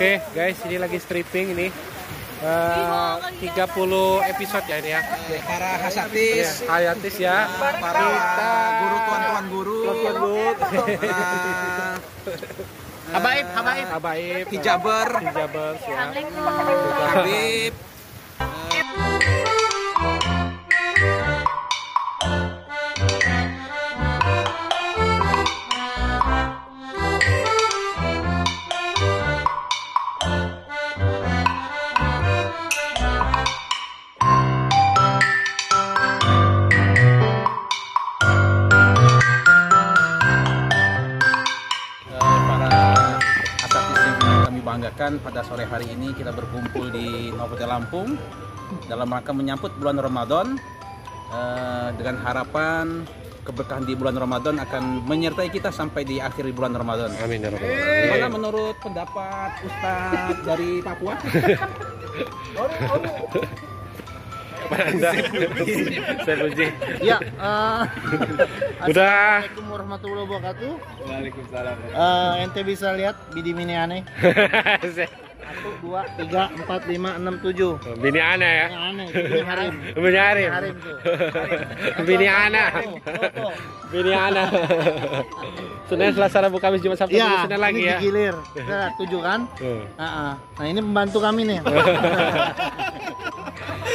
Oke guys, ini lagi stripping ini. Eh, 30 episode ya ini ya. Para hasatis, Hayatis ya. para guru tuan-tuan guru, Tuan Gut. habaib, habaib, Habaib. hijaber, Hijabers ya. habib, banggakan pada sore hari ini kita berkumpul di Novotel Lampung dalam rangka menyambut bulan Ramadan eh, dengan harapan keberkahan di bulan Ramadan akan menyertai kita sampai di akhir bulan Ramadan. Amin ya rabbal Gimana alamin. menurut pendapat Ustadz dari Papua? Anda. Saya puji. Ya, eh, Udah. Assalamualaikum warahmatullahi wabarakatuh. Waalaikumsalam. Eh, ente bisa lihat bidi mini aneh. Satu, dua, tiga, empat, lima, enam, tujuh. Bini Ana ya. Yang aneh, bini harim. Bini Harim. Harim tuh. Bini tuh. Bini Ana. Senin, Selasa, Rabu, Kamis, Jumat, Sabtu, Ya, Senin lagi ini ya. digilir. Kita tujuh kan? Tuh. Ah, ah. Nah ini pembantu kami nih.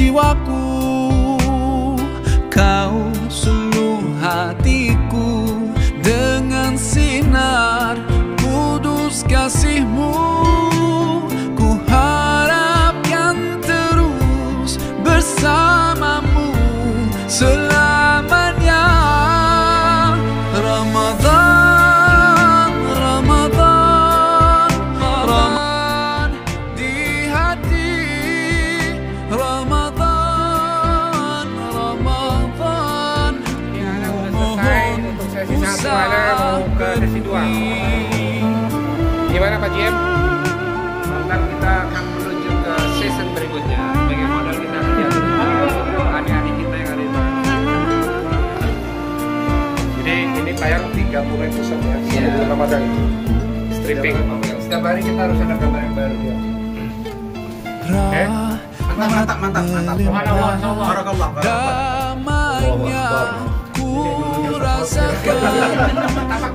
jiwaku. Kau suluh hatiku. Dengan sinar kudus kasihmu dua. Gimana Pak Jiem? Mantap kita akan menuju ke season berikutnya. Sebagai modal kita melihat adik-adik kita yang ada di sana. Jadi ini tayang 30 episode ya. Iya. Sebelum Ramadan. Stripping. Setiap hari kita harus ada gambar yang baru ya. Eh? Mantap, mantap, mantap, mantap. Barakallah, damainya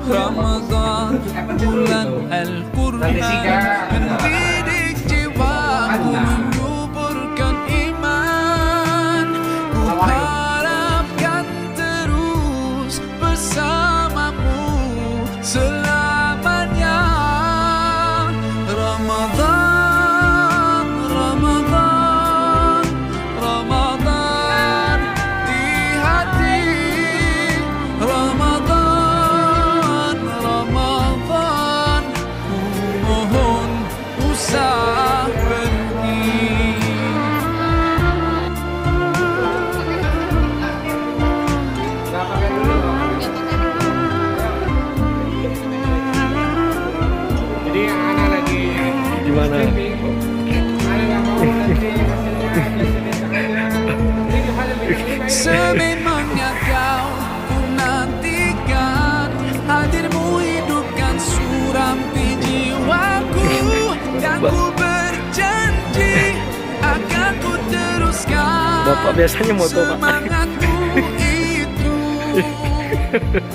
Ramadan bulan Al-Quran gimana? Sememangnya kau nantikan Hadirmu hidupkan suram di jiwaku Dan ku berjanji akan ku teruskan Bapak biasanya moto, Pak. Semangatmu itu